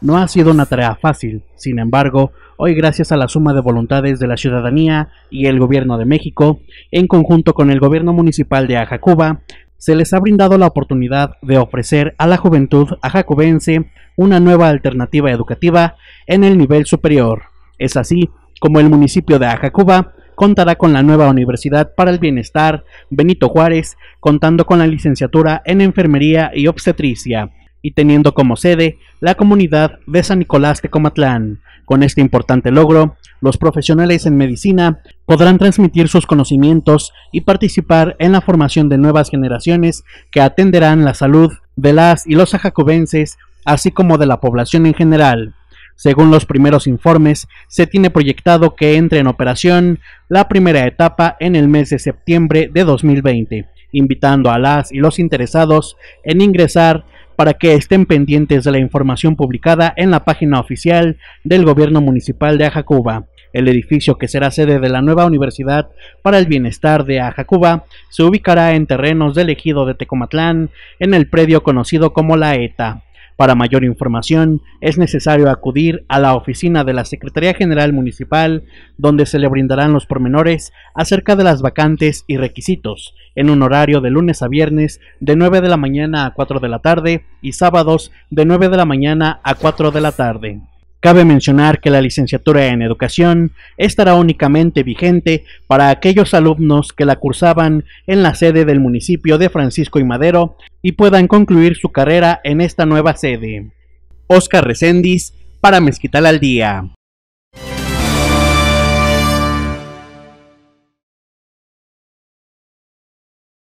no ha sido una tarea fácil, sin embargo, hoy gracias a la suma de voluntades de la ciudadanía y el gobierno de México, en conjunto con el gobierno municipal de Ajacuba, se les ha brindado la oportunidad de ofrecer a la juventud ajacubense una nueva alternativa educativa en el nivel superior. Es así como el municipio de Ajacuba contará con la nueva Universidad para el Bienestar Benito Juárez, contando con la licenciatura en Enfermería y Obstetricia, y teniendo como sede la comunidad de San Nicolás de Comatlán. Con este importante logro, los profesionales en medicina podrán transmitir sus conocimientos y participar en la formación de nuevas generaciones que atenderán la salud de las y los ajacubenses, así como de la población en general. Según los primeros informes, se tiene proyectado que entre en operación la primera etapa en el mes de septiembre de 2020, invitando a las y los interesados en ingresar para que estén pendientes de la información publicada en la página oficial del Gobierno Municipal de Ajacuba. El edificio que será sede de la nueva Universidad para el Bienestar de Ajacuba se ubicará en terrenos del ejido de Tecomatlán, en el predio conocido como La ETA. Para mayor información es necesario acudir a la oficina de la Secretaría General Municipal, donde se le brindarán los pormenores acerca de las vacantes y requisitos, en un horario de lunes a viernes de 9 de la mañana a 4 de la tarde y sábados de 9 de la mañana a 4 de la tarde. Cabe mencionar que la licenciatura en educación estará únicamente vigente para aquellos alumnos que la cursaban en la sede del municipio de Francisco y Madero y puedan concluir su carrera en esta nueva sede. Oscar Recendis para Mezquital al Día.